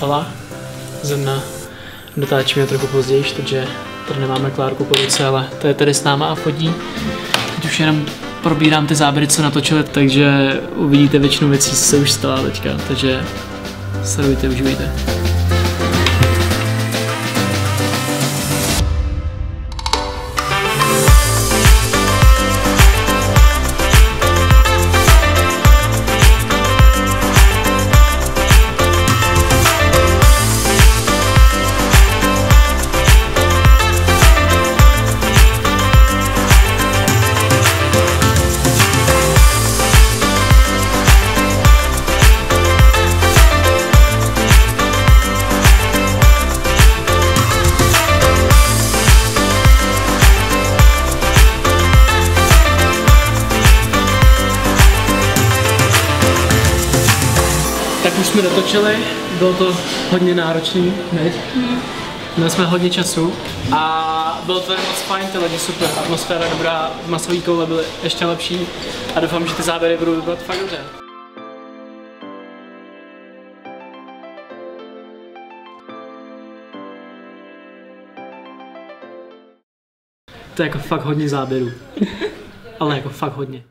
Ala, Zemna. Dotáčíme trochu později, takže tady nemáme Klárku po ruce, ale to je tady s náma a fotí. Teď už jenom probírám ty záběry, co natočili, takže uvidíte většinu věcí, co se už stala teďka, takže sledujte, užijte. Už jsme dotočili, bylo to hodně náročný, ne? Měli jsme hodně času a bylo to moc fajn, ty lidi super, atmosféra dobrá, masový koule byly ještě lepší a doufám, že ty záběry budou vypadat fakt dobře. To je jako fakt hodně záběrů. Ale jako fakt hodně.